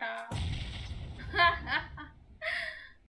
tata